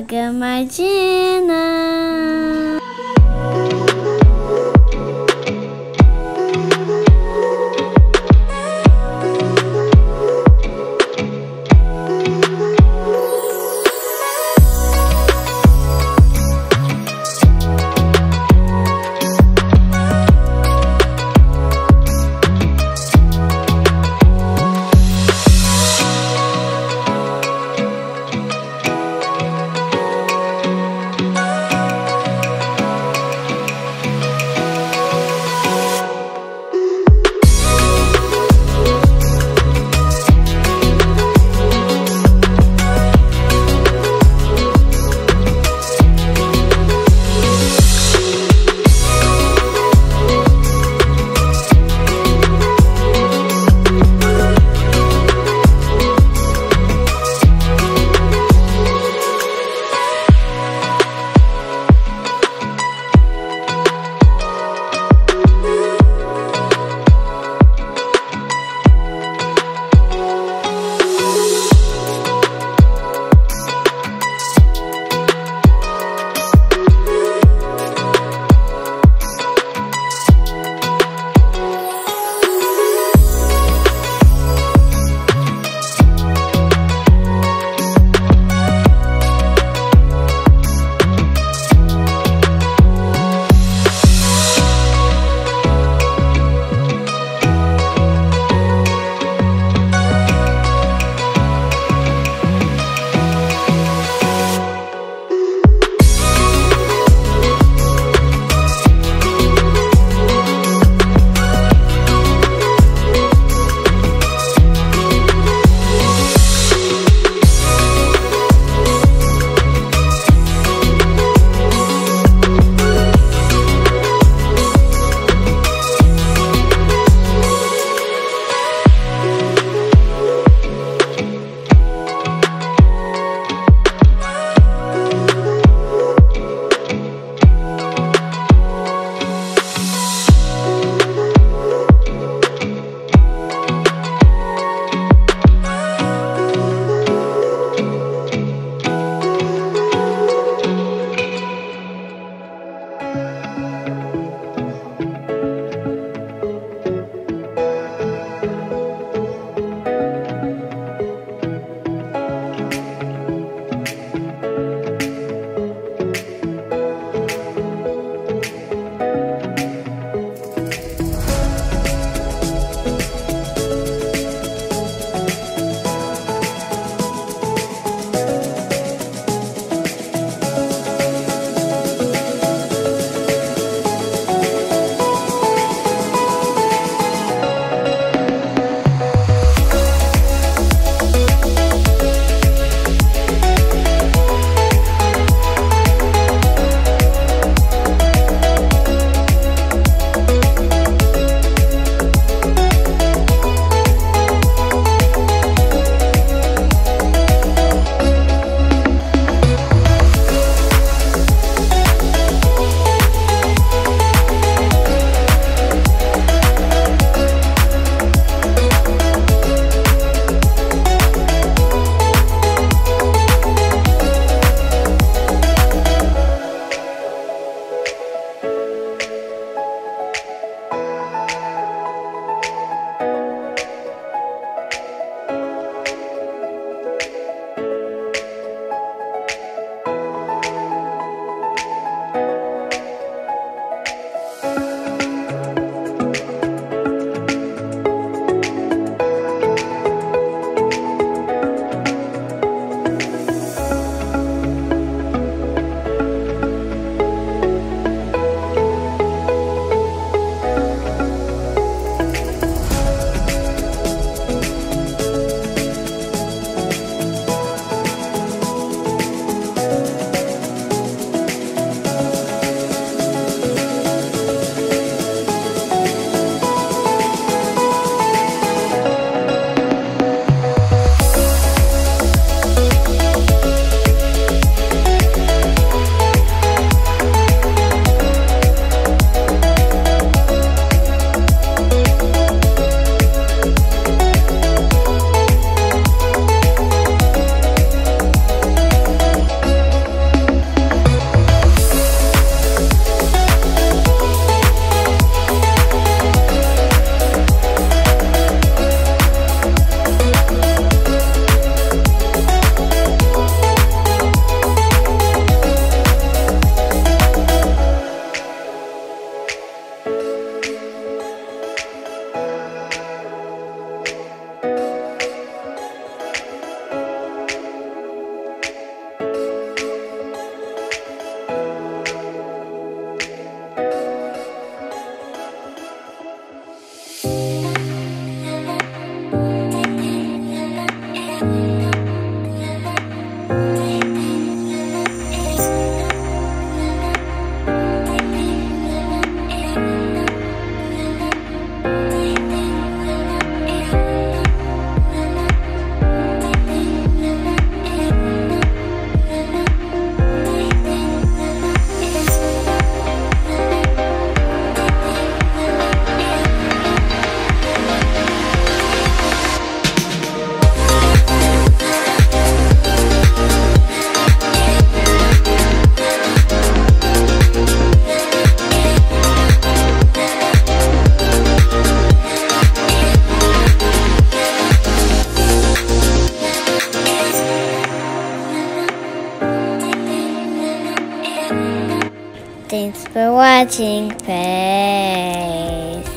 Oga for watching. Peace.